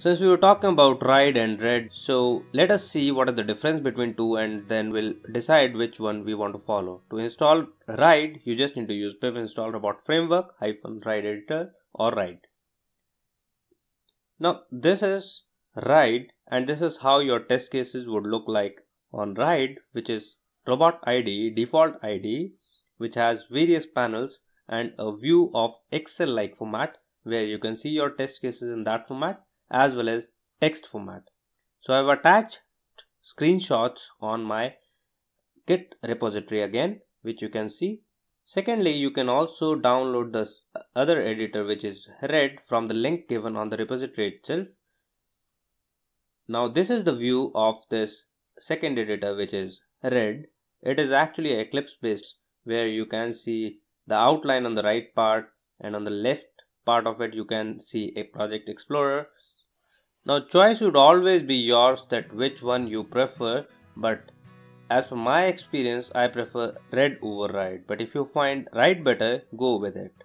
Since we were talking about ride and red, so let us see what is the difference between two and then we'll decide which one we want to follow. To install ride, you just need to use pip install robot framework hyphen ride editor or ride. Now this is ride and this is how your test cases would look like on ride which is robot IDE default IDE which has various panels and a view of Excel like format where you can see your test cases in that format as well as text format. So I've attached screenshots on my Git repository again, which you can see. Secondly, you can also download the other editor which is red from the link given on the repository itself. Now this is the view of this second editor which is red. It is actually Eclipse based where you can see the outline on the right part and on the left part of it you can see a project explorer now choice would always be yours that which one you prefer but as per my experience I prefer red over but if you find ride better go with it.